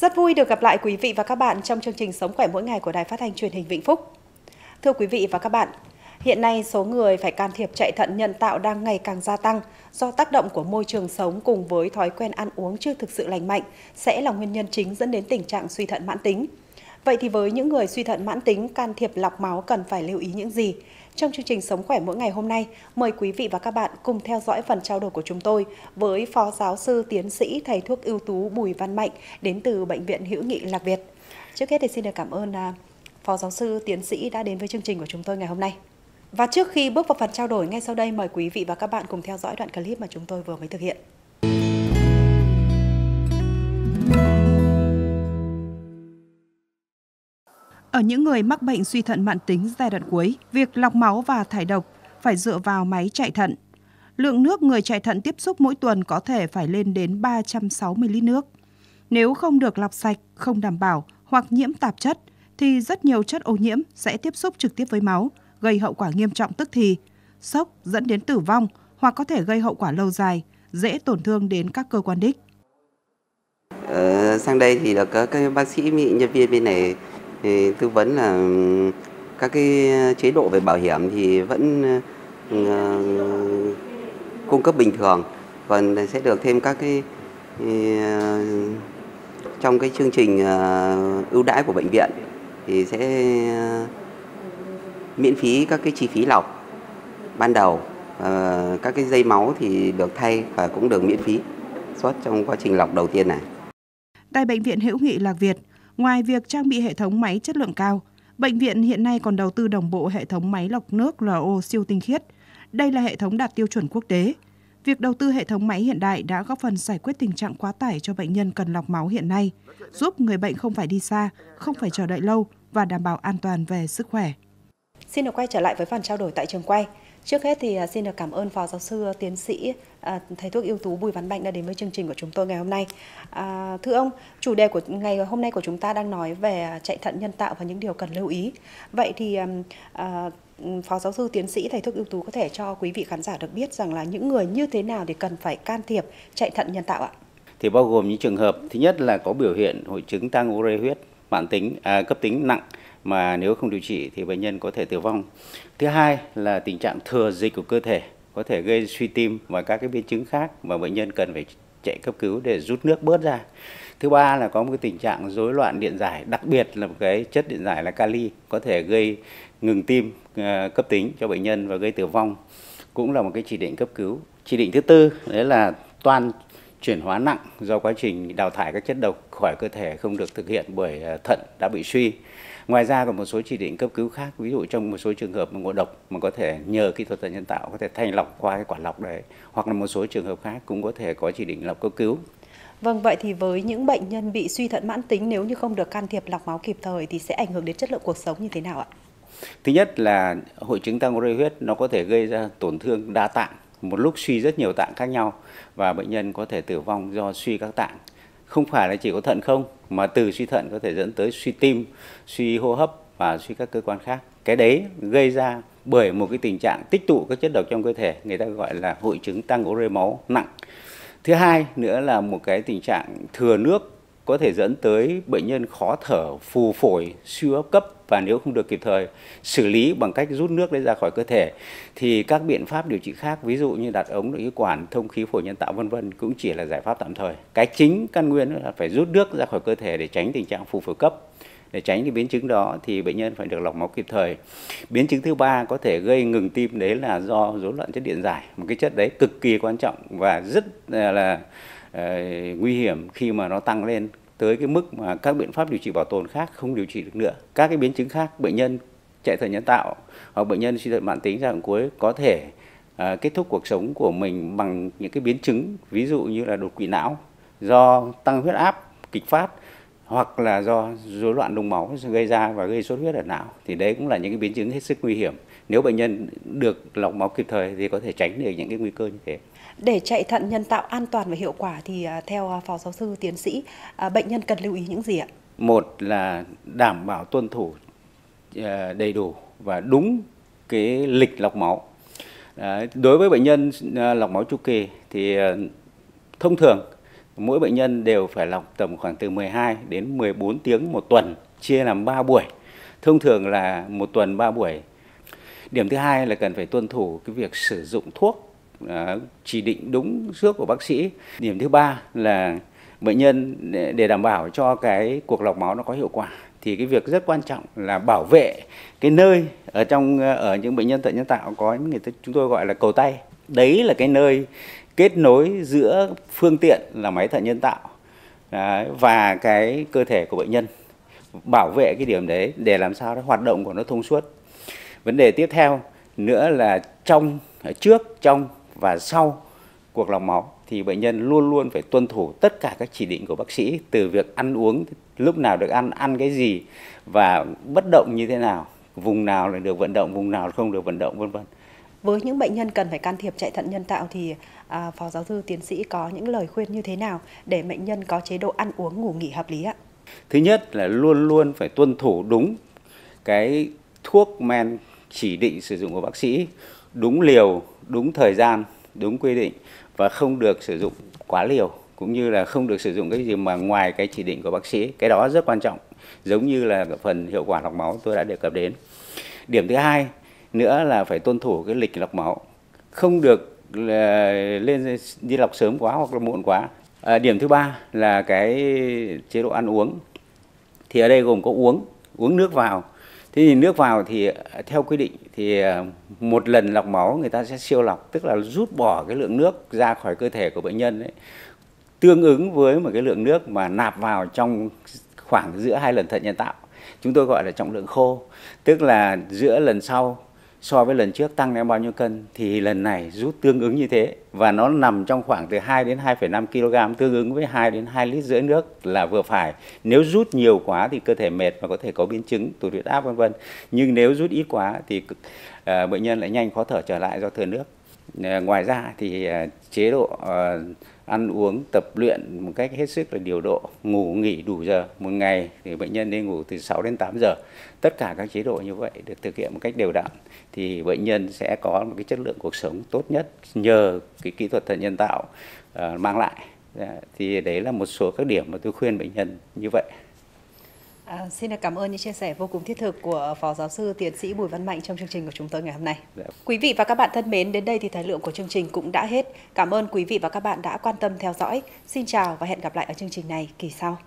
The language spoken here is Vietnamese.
Rất vui được gặp lại quý vị và các bạn trong chương trình Sống khỏe mỗi ngày của Đài Phát thanh Truyền hình Vĩnh Phúc. Thưa quý vị và các bạn, hiện nay số người phải can thiệp chạy thận nhân tạo đang ngày càng gia tăng do tác động của môi trường sống cùng với thói quen ăn uống chưa thực sự lành mạnh sẽ là nguyên nhân chính dẫn đến tình trạng suy thận mãn tính. Vậy thì với những người suy thận mãn tính, can thiệp lọc máu cần phải lưu ý những gì? Trong chương trình Sống khỏe mỗi ngày hôm nay, mời quý vị và các bạn cùng theo dõi phần trao đổi của chúng tôi với Phó Giáo sư Tiến sĩ Thầy thuốc ưu tú Bùi Văn Mạnh đến từ Bệnh viện Hữu nghị Lạc Việt. Trước hết thì xin được cảm ơn à, Phó Giáo sư Tiến sĩ đã đến với chương trình của chúng tôi ngày hôm nay. Và trước khi bước vào phần trao đổi ngay sau đây mời quý vị và các bạn cùng theo dõi đoạn clip mà chúng tôi vừa mới thực hiện. Ở những người mắc bệnh suy thận mãn tính giai đoạn cuối, việc lọc máu và thải độc phải dựa vào máy chạy thận. Lượng nước người chạy thận tiếp xúc mỗi tuần có thể phải lên đến 360 lít nước. Nếu không được lọc sạch, không đảm bảo hoặc nhiễm tạp chất thì rất nhiều chất ô nhiễm sẽ tiếp xúc trực tiếp với máu, gây hậu quả nghiêm trọng tức thì, sốc dẫn đến tử vong hoặc có thể gây hậu quả lâu dài, dễ tổn thương đến các cơ quan đích. Ờ, sang đây thì được các, bác sĩ nhân viên bên này thì tư vấn là các cái chế độ về bảo hiểm thì vẫn uh, cung cấp bình thường còn sẽ được thêm các cái uh, trong cái chương trình uh, ưu đãi của bệnh viện thì sẽ uh, miễn phí các cái chi phí lọc ban đầu uh, các cái dây máu thì được thay và cũng được miễn phí suốt trong quá trình lọc đầu tiên này. Tại bệnh viện Hữu nghị Lạc Việt, Ngoài việc trang bị hệ thống máy chất lượng cao, bệnh viện hiện nay còn đầu tư đồng bộ hệ thống máy lọc nước RO siêu tinh khiết. Đây là hệ thống đạt tiêu chuẩn quốc tế. Việc đầu tư hệ thống máy hiện đại đã góp phần giải quyết tình trạng quá tải cho bệnh nhân cần lọc máu hiện nay, giúp người bệnh không phải đi xa, không phải chờ đợi lâu và đảm bảo an toàn về sức khỏe. Xin được quay trở lại với phần trao đổi tại trường quay. Trước hết thì à, xin được cảm ơn Phó Giáo sư à, Tiến sĩ à, Thầy thuốc ưu tú Bùi Văn Mạnh đã đến với chương trình của chúng tôi ngày hôm nay. À, thưa ông, chủ đề của ngày hôm nay của chúng ta đang nói về chạy thận nhân tạo và những điều cần lưu ý. Vậy thì à, Phó Giáo sư Tiến sĩ Thầy thuốc ưu tú có thể cho quý vị khán giả được biết rằng là những người như thế nào thì cần phải can thiệp chạy thận nhân tạo ạ? Thì bao gồm những trường hợp thứ nhất là có biểu hiện hội chứng tăng ure huyết mãn tính à, cấp tính nặng mà nếu không điều trị thì bệnh nhân có thể tử vong. Thứ hai là tình trạng thừa dịch của cơ thể có thể gây suy tim và các cái biến chứng khác mà bệnh nhân cần phải chạy cấp cứu để rút nước bớt ra. Thứ ba là có một cái tình trạng rối loạn điện giải, đặc biệt là một cái chất điện giải là kali có thể gây ngừng tim ờ, cấp tính cho bệnh nhân và gây tử vong. Cũng là một cái chỉ định cấp cứu. Chỉ định thứ tư đấy là toàn chuyển hóa nặng do quá trình đào thải các chất độc khỏi cơ thể không được thực hiện bởi ờ, thận đã bị suy. Ngoài ra còn một số chỉ định cấp cứu khác, ví dụ trong một số trường hợp ngộ độc mà có thể nhờ kỹ thuật thận nhân tạo có thể thanh lọc qua cái quả lọc đấy, hoặc là một số trường hợp khác cũng có thể có chỉ định lọc cấp cứu. Vâng, vậy thì với những bệnh nhân bị suy thận mãn tính nếu như không được can thiệp lọc máu kịp thời thì sẽ ảnh hưởng đến chất lượng cuộc sống như thế nào ạ? Thứ nhất là hội chứng tăng huyết nó có thể gây ra tổn thương đa tạng, một lúc suy rất nhiều tạng khác nhau và bệnh nhân có thể tử vong do suy các tạng. Không phải là chỉ có thận không, mà từ suy thận có thể dẫn tới suy tim, suy hô hấp và suy các cơ quan khác. Cái đấy gây ra bởi một cái tình trạng tích tụ các chất độc trong cơ thể, người ta gọi là hội chứng tăng ure máu nặng. Thứ hai nữa là một cái tình trạng thừa nước có thể dẫn tới bệnh nhân khó thở, phù phổi, suy hấp cấp và nếu không được kịp thời xử lý bằng cách rút nước đấy ra khỏi cơ thể thì các biện pháp điều trị khác ví dụ như đặt ống nội khí quản, thông khí phổi nhân tạo vân vân cũng chỉ là giải pháp tạm thời. Cái chính căn nguyên là phải rút nước ra khỏi cơ thể để tránh tình trạng phù phổi cấp để tránh cái biến chứng đó thì bệnh nhân phải được lọc máu kịp thời. Biến chứng thứ ba có thể gây ngừng tim đấy là do rối loạn chất điện giải, một cái chất đấy cực kỳ quan trọng và rất à, là, là Ờ, nguy hiểm khi mà nó tăng lên tới cái mức mà các biện pháp điều trị bảo tồn khác không điều trị được nữa. Các cái biến chứng khác, bệnh nhân chạy thận nhân tạo hoặc bệnh nhân suy thận mãn tính giai đoạn cuối có thể à, kết thúc cuộc sống của mình bằng những cái biến chứng ví dụ như là đột quỵ não do tăng huyết áp kịch phát hoặc là do rối loạn đông máu gây ra và gây sốt huyết ở não thì đấy cũng là những cái biến chứng hết sức nguy hiểm nếu bệnh nhân được lọc máu kịp thời thì có thể tránh được những cái nguy cơ như thế để chạy thận nhân tạo an toàn và hiệu quả thì à, theo à, phó giáo sư tiến sĩ à, bệnh nhân cần lưu ý những gì ạ một là đảm bảo tuân thủ đầy đủ và đúng cái lịch lọc máu đối với bệnh nhân lọc máu chu kỳ thì thông thường mỗi bệnh nhân đều phải lọc tầm khoảng từ 12 đến 14 tiếng một tuần, chia làm 3 buổi. Thông thường là một tuần 3 buổi. Điểm thứ hai là cần phải tuân thủ cái việc sử dụng thuốc à, chỉ định đúng thuốc của bác sĩ. Điểm thứ ba là bệnh nhân để đảm bảo cho cái cuộc lọc máu nó có hiệu quả thì cái việc rất quan trọng là bảo vệ cái nơi ở trong ờ, ở những bệnh nhân thận nhân tạo có những người ta, chúng tôi gọi là cầu tay. Đấy là cái nơi kết nối giữa phương tiện là máy thận nhân tạo đấy, và cái cơ thể của bệnh nhân. Bảo vệ cái điểm đấy để làm sao nó hoạt động của nó thông suốt vấn đề tiếp theo nữa là trong trước trong và sau cuộc lọc máu thì bệnh nhân luôn luôn phải tuân thủ tất cả các chỉ định của bác sĩ từ việc ăn uống lúc nào được ăn ăn cái gì và bất động như thế nào vùng nào là được vận động vùng nào không được vận động vân vân. Với những bệnh nhân cần phải can thiệp chạy thận nhân tạo thì à, phó giáo sư tiến sĩ có những lời khuyên như thế nào để bệnh nhân có chế độ ăn uống ngủ nghỉ hợp lý ạ? Thứ nhất là luôn luôn phải tuân thủ đúng cái thuốc men chỉ định sử dụng của bác sĩ. Đúng liều đúng thời gian đúng quy định và không được sử dụng quá liều cũng như là không được sử dụng cái gì mà ngoài cái chỉ định của bác sĩ. Cái đó rất quan trọng giống như là phần hiệu quả lọc máu tôi đã đề cập đến. Điểm thứ hai nữa là phải tuân thủ cái lịch lọc máu. Không được ờ, lên đi lọc sớm quá hoặc là muộn quá. À, điểm thứ ba là cái chế độ ăn uống. Thì ở đây gồm có uống uống nước vào thế thì nước vào thì ờ, theo quy định thì ờ, một lần lọc máu người ta sẽ siêu lọc tức là rút bỏ cái lượng nước ra khỏi cơ thể của bệnh nhân ấy, tương ứng với một cái lượng nước mà nạp vào trong khoảng giữa hai lần thận nhân tạo chúng tôi gọi là trọng lượng khô tức là giữa lần sau so với lần trước tăng lên bao nhiêu cân thì lần này rút tương ứng như thế và nó nằm trong khoảng từ 2 đến 2,5 kg tương ứng với 2 đến 2 lít rưỡi nước là vừa phải. Nếu rút nhiều quá thì cơ thể mệt và có thể có biến chứng tụt huyết áp vân vân. Nhưng nếu rút ít quá thì ờ, bệnh nhân lại nhanh khó thở trở lại do thừa nước. Ờ, ngoài ra thì ờ, chế độ ăn uống tập luyện một cách hết sức là điều độ ngủ nghỉ đủ giờ một ngày thì bệnh nhân nên ngủ từ 6 đến 8 giờ. Tất cả các chế độ như vậy được thực hiện một cách đều đặn thì bệnh nhân sẽ có một cái chất lượng cuộc sống tốt nhất nhờ cái kỹ thuật thận nhân tạo uh, mang lại. Dạ, thì đấy là một số các điểm mà tôi khuyên bệnh nhân như vậy. À, xin cảm ơn những chia sẻ vô cùng thiết thực của Phó Giáo sư Tiến sĩ Bùi Văn Mạnh trong chương trình của chúng tôi ngày hôm nay. Dạ. Quý vị và các bạn thân mến, đến đây thì thời lượng của chương trình cũng đã hết. Cảm ơn quý vị và các bạn đã quan tâm theo dõi. Xin chào và hẹn gặp lại ở chương trình này kỳ sau.